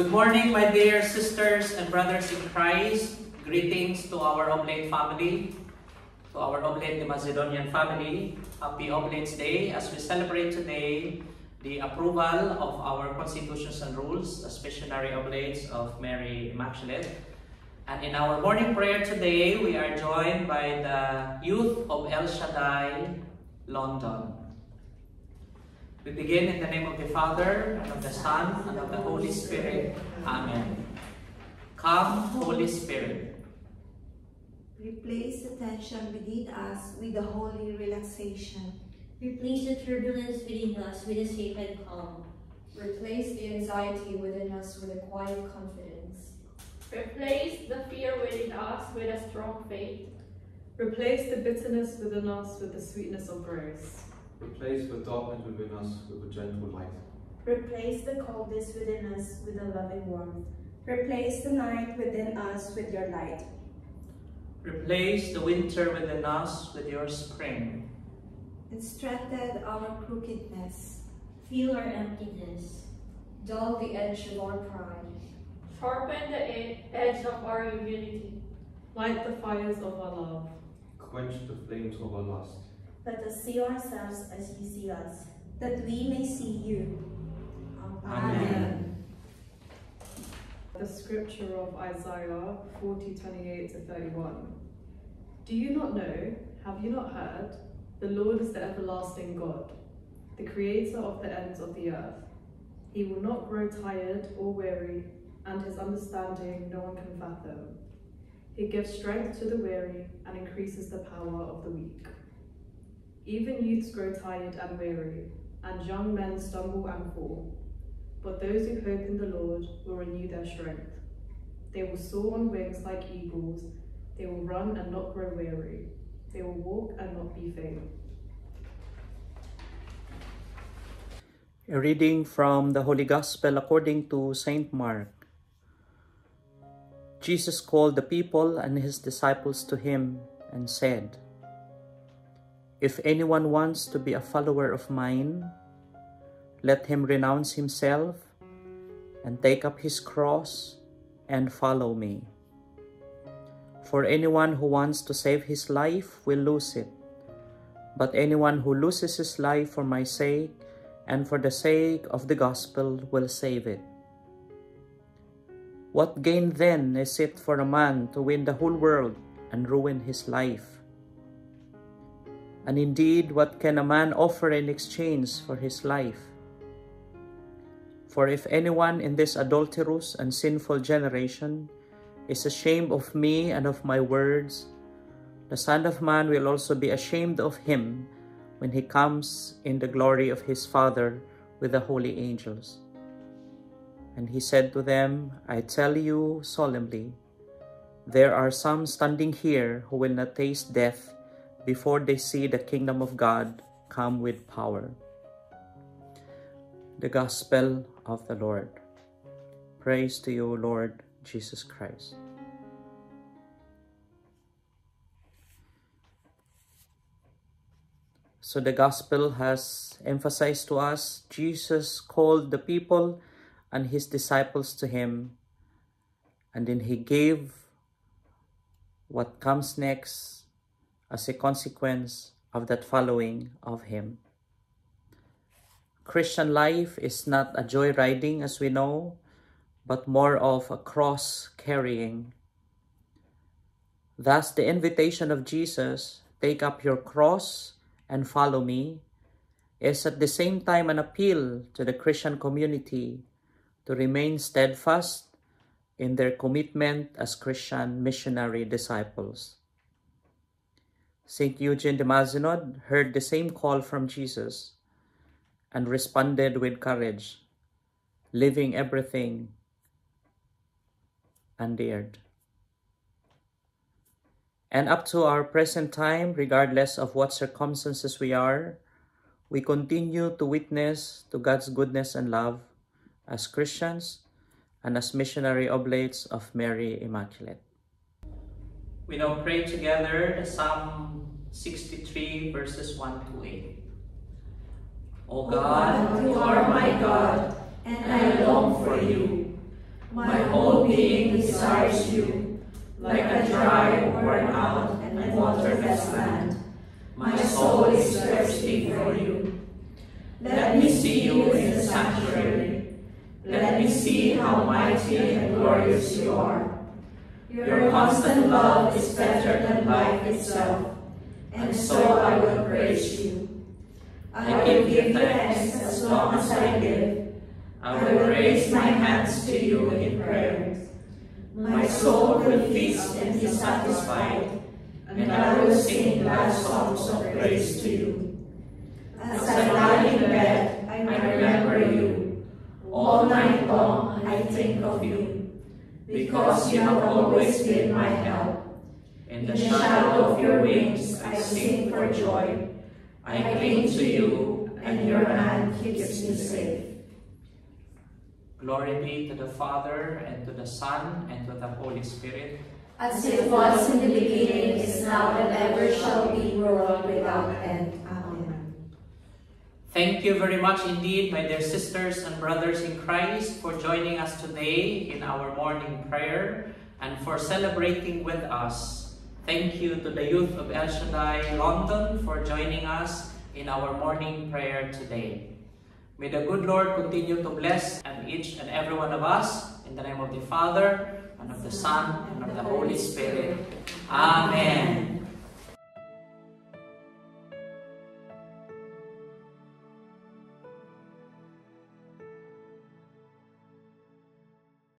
Good morning, my dear sisters and brothers in Christ. Greetings to our Oblate family, to our Oblate Mazenodian family. Happy Oblates Day as we celebrate today the approval of our constitutions and rules as missionary oblates of Mary Immaculate. And in our morning prayer today, we are joined by the youth of El Shaddai, London. We begin in the name of the Father, and of the Son, and of the Holy Spirit. Amen. Come, Holy Spirit. Replace the tension within us with a holy relaxation. Replace the turbulence within us with a sacred calm. Replace the anxiety within us with a quiet confidence. Replace the fear within us with a strong faith. Replace the bitterness within us with the sweetness of grace. Replace the darkness within us with a gentle light. Replace the coldness within us with a loving warmth. Replace the night within us with your light. Replace the winter within us with your spring. And strengthen our crookedness. Feel our emptiness. Dull the edge of our pride. Sharpen the ed edge of our humility. Light the fires of our love. Quench the flames of our lust. Let us see ourselves as you see us, that we may see you. Amen. Amen. The scripture of Isaiah 40, 28 to 31. Do you not know, have you not heard? The Lord is the everlasting God, the creator of the ends of the earth. He will not grow tired or weary, and his understanding no one can fathom. He gives strength to the weary and increases the power of the weak. Even youths grow tired and weary, and young men stumble and fall. But those who hope in the Lord will renew their strength. They will soar on wings like eagles. They will run and not grow weary. They will walk and not be faint. A reading from the Holy Gospel according to St. Mark. Jesus called the people and his disciples to him and said, If anyone wants to be a follower of mine, let him renounce himself and take up his cross and follow me. For anyone who wants to save his life will lose it, but anyone who loses his life for my sake and for the sake of the gospel will save it. What gain then is it for a man to win the whole world and ruin his life? And indeed, what can a man offer in exchange for his life? For if anyone in this adulterous and sinful generation is ashamed of me and of my words, the Son of Man will also be ashamed of him when he comes in the glory of his Father with the holy angels. And he said to them, I tell you solemnly, there are some standing here who will not taste death before they see the kingdom of God come with power. The Gospel of the Lord. Praise to you, Lord Jesus Christ. So the Gospel has emphasized to us Jesus called the people and his disciples to him, and then he gave what comes next as a consequence of that following of Him. Christian life is not a joyriding as we know, but more of a cross carrying. Thus, the invitation of Jesus, take up your cross and follow me, is at the same time an appeal to the Christian community to remain steadfast in their commitment as Christian missionary disciples. St. Eugene de Mazenod heard the same call from Jesus and responded with courage, leaving everything undared. And up to our present time, regardless of what circumstances we are, we continue to witness to God's goodness and love as Christians and as missionary oblates of Mary Immaculate. We now pray together Psalm 63 verses 1 to 8. O God, you are my God, and I long for you. My whole being desires you, like a dry, worn out, and waterless land. My soul is thirsty for you. Let me see you in the sanctuary. Let me see how mighty and glorious you are. Your constant love is better than life itself, and so I will praise you. I will give thanks as long as I live. I will raise my hands to you in prayer. My soul will feast and be satisfied, and I will sing glad songs of praise to you. As I lie in bed, I remember you. All night long I think of you, because you have always been my help. In the shadow of your wings I sing for joy. I cling to you, and your hand keeps me safe. Glory be to the Father, and to the Son, and to the Holy Spirit. As it was in the beginning, is now, and ever shall Thank you very much indeed, my dear sisters and brothers in Christ, for joining us today in our morning prayer and for celebrating with us. Thank you to the youth of El Shaddai London for joining us in our morning prayer today. May the good Lord continue to bless and each and every one of us in the name of the Father, and of the Son, and of the Holy Spirit. Amen.